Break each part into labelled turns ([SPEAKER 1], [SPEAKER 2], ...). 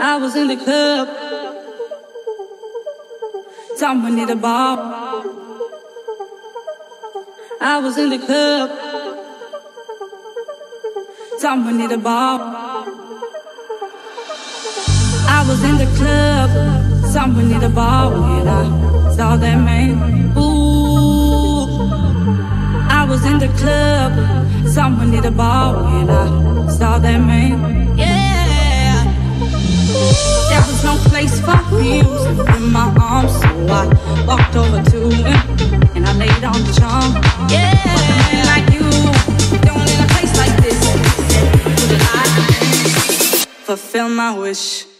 [SPEAKER 1] I was in the club. Someone in the bar. I was in the club. Someone in the bar. I was in the club. Someone in the bar when I saw that man. Ooh. I was in the club. Someone in the bar when I saw that man. Yeah. Walked over to him and I laid on the charm. Yeah, like you, don't in a place like this. Fulfill my wish?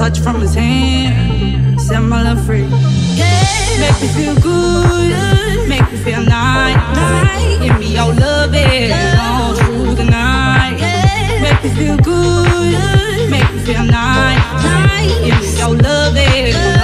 [SPEAKER 1] Touch from his hand, set my love free. Come on, twirl, woman. Ooh, what you did to me. One touch from his hand, set my love free. Yeah, make me feel good, make me feel nice. Give me your loving all through the night. Make me feel good, make me feel nice. Give me your loving all